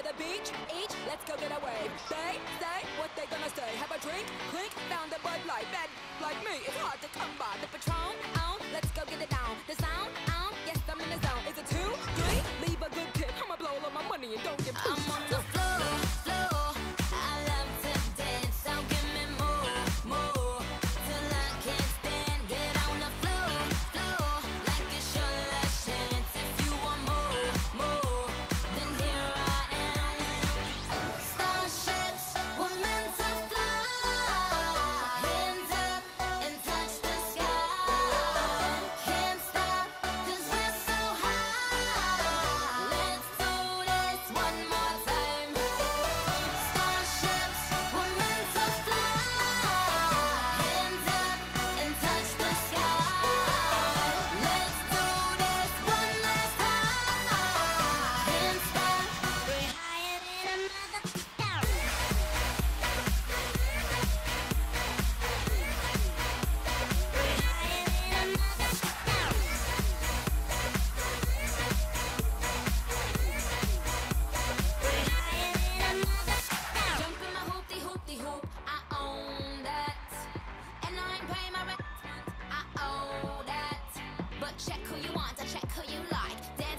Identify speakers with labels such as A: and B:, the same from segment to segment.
A: to the beach, each, let's go get away. They say what they gonna say. Have a drink, clink, found a Bud Light. Bad like me, it's hard to come by. The Patron, on, let's go get it down. The sound, on, yes, I'm in the zone. Is it two, three? Leave a good tip. I'ma blow all my money and don't give
B: I'm on the Check who you want, I check who you like.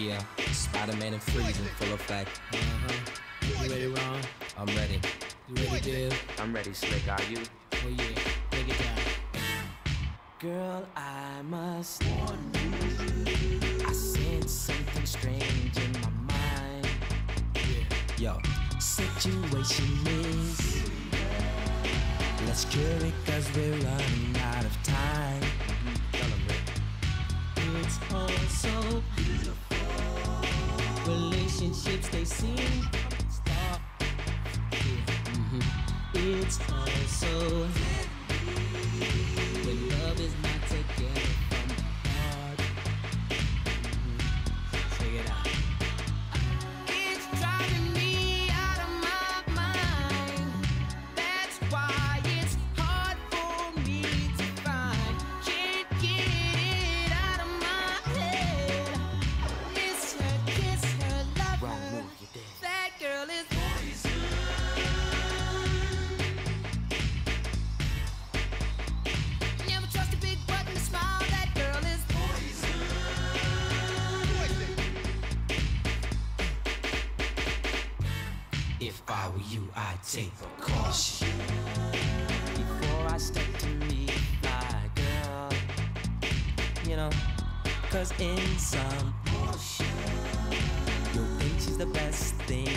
C: Yeah, Spider-Man and freezing full effect.
D: Uh-huh. You ready, Ron?
C: I'm ready.
D: You ready,
E: I'm ready, Slick. Are you?
D: Oh yeah, it down.
C: Girl, I must warn you. I sense something strange in my mind.
D: Yeah.
C: Yo, situation is. Let's cure it, cause we're running out of time.
D: relationships they seem stop. Yeah.
C: Mm-hmm.
D: It's also when love is not together.
C: Take precaution. Before I step to meet my girl, you know, cause in some you'll think she's the best thing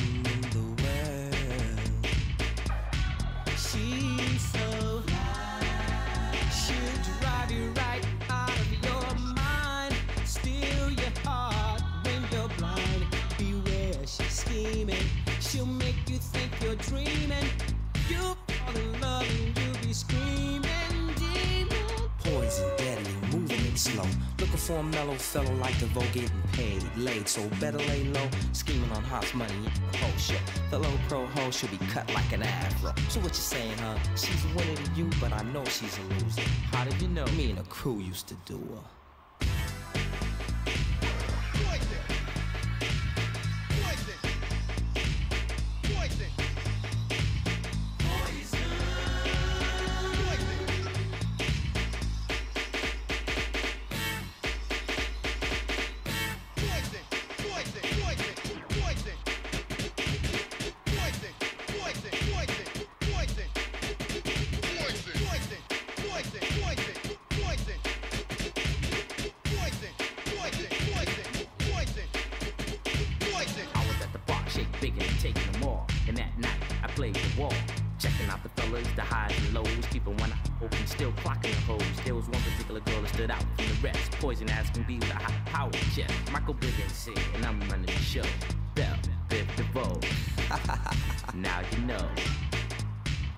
C: Looking for a mellow fellow like DeVoe getting paid, late. So better lay low, scheming on hot money the shit. The low pro hoe should be cut like an afro. So what you saying, huh? She's winning to you, but I know she's a loser. How did you know? Me and the crew used to do her.
E: Checking the highs and lows. People when I open, still clocking the hoes. There was one particular girl that stood out from the rest. Poison ass can be with a high power chest. Michael Bivins here, and I'm running the show. Bell, Biv DeVoe. now you know.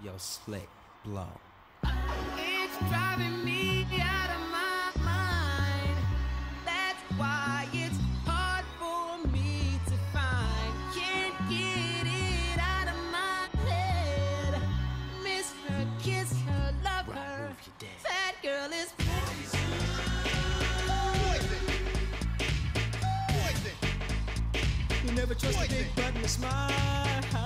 C: Yo, slick, blow.
D: It's driving me girl is You never trust a big button to smile.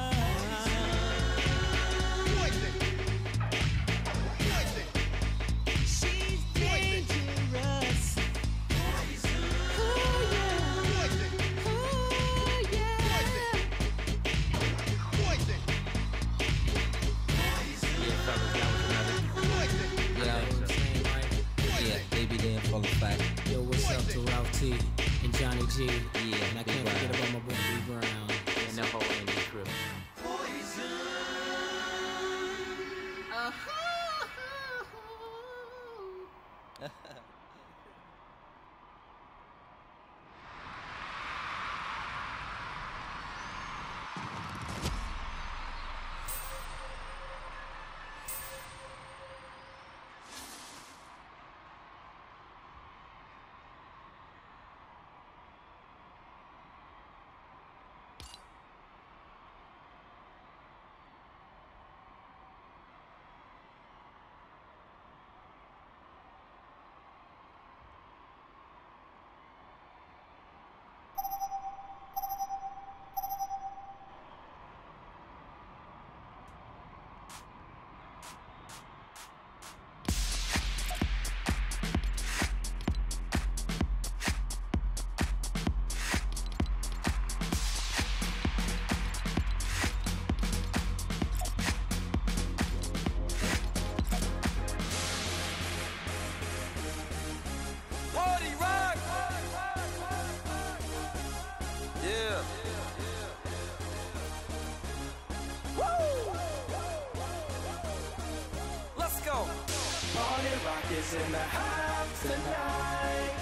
F: Rock
G: is in the house tonight.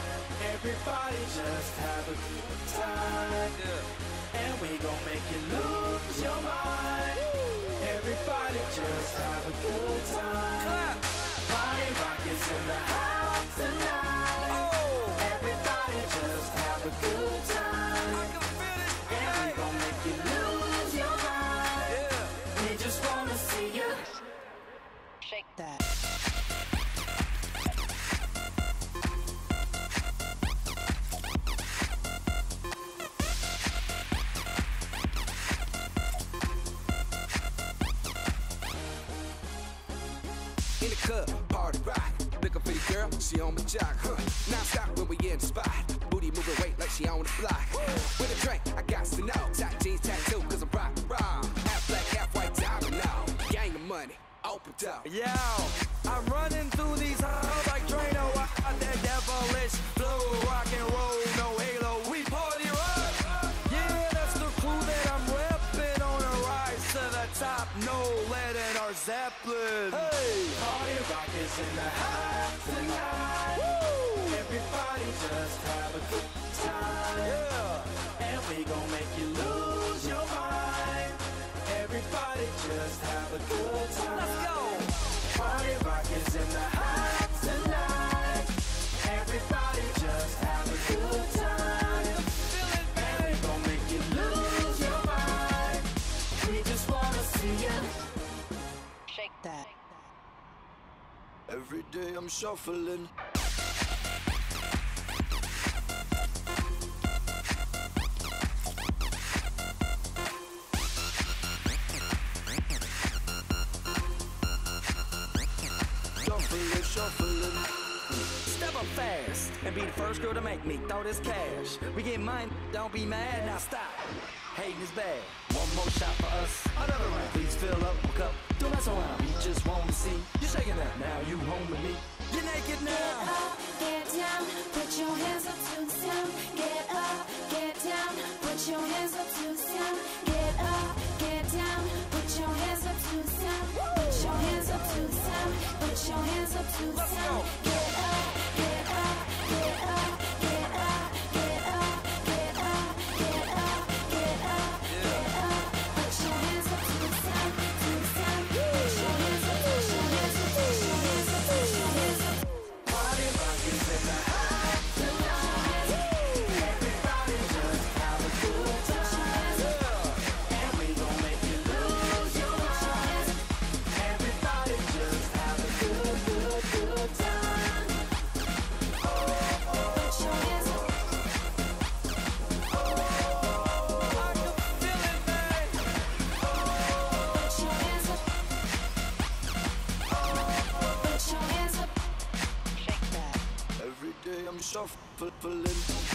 G: Everybody just have a good time.
F: Yeah.
G: And we gon' make you lose your mind. Everybody just have a good time.
F: Clap.
G: Party rock is in the house tonight.
F: Oh,
G: Everybody just have a good
F: I
G: time.
F: can feel it.
G: And we gon' make you lose your mind.
F: Yeah.
G: We just wanna see you.
D: Shake that.
F: huh? Party rock. Looking for your girl, she on my jock, huh? Now stop when we in the spot. Booty moving weight like she on the block. Woo! With a drink, I got to know. Tight jeans tattoo, cause I'm rock, rock. Half black, half
G: white, diamond now. Gang of money, open up. Yo! Zeppelin. Hey, party rock is in the house tonight. Woo! Everybody just have a good time. Yeah, and we gon' make you lose your mind. Everybody just have a good Every day I'm shuffling. Shuffling, shuffling.
E: Step up fast and be the first girl to make me throw this cash. We get mine, don't be mad, now stop. Hating is bad. One more shot for us, another round. Please fill up my cup, don't mess around. We just want to see you shaking that. Now you home with me. You're naked now.
D: up, get down, put your hands up to the sound. Get up, get down, put your hands up to the sound. Get up, get down, put your hands up to the sound. Put your hands up to the sound. Put your hands up to the sound. Get get off, pulling.